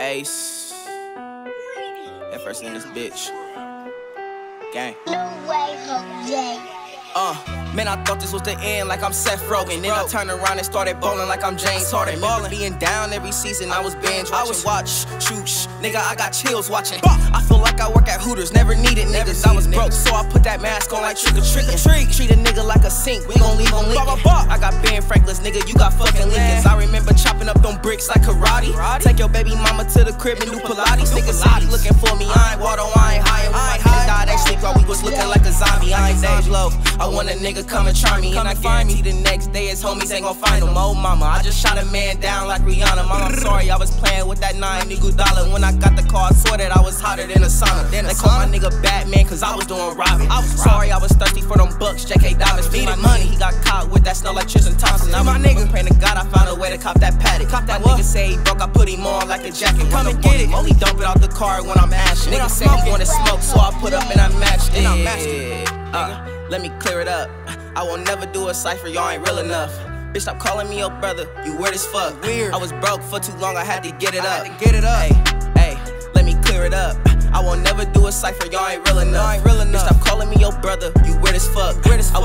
Ace. That first in this bitch. Gang. Uh, man, I thought this was the end, like I'm Seth Rogen. Then I turned around and started bowling like I'm James Harden. Ballin', being down every season, I was binge. I was watch, shoot, sh- nigga, I got chills watching. I feel like I work at Hooters, never needed niggas. I was broke, so I put that mask on like trick or treat. Treat a nigga like a sink, we gon' leave on Lincoln. I got Ben Franklin's, nigga, you got fucking Lincolns. I remember chopping up them bricks like karate. Take your baby mama to the crib and do Pilates. Niggas he looking for me, I ain't water, I ain't high. And when my nigga died, they sleep while we was looking like a zombie. I ain't stage low. I want a nigga come and try me, and I guarantee the next day his homies ain't gon' find him. Oh mama, I just shot a man down like Rihanna. Mama, I'm sorry, I was playing with that nine nigga dollar. When I got the car, I swore that I was hotter than a sauna. Then they called my nigga Batman, cause I was doing robbing. I was sorry, I was thirsty for them bucks. JK Diamonds needed money. With that smell like Tristan Thompson. Now my nigga praying to God, I found a way to cop that Patek. Cop that nigga say he broke, I put him on like a jacket. Come and get it. Only dump it out the car when I'm ashing. Nigga say he wanna smoke, so I put up and I matched it. Uh, let me clear it up. I will never do a cipher, y'all ain't real enough. Bitch, stop calling me your brother. You weird as fuck. Weird. I was broke for too long. I had to get it up. get it up. Hey, hey, let me clear it up. I will never do a cipher. Y'all ain't real enough. Ain't real enough. Bitch, stop calling me your brother. You weird as fuck. Weird as fuck.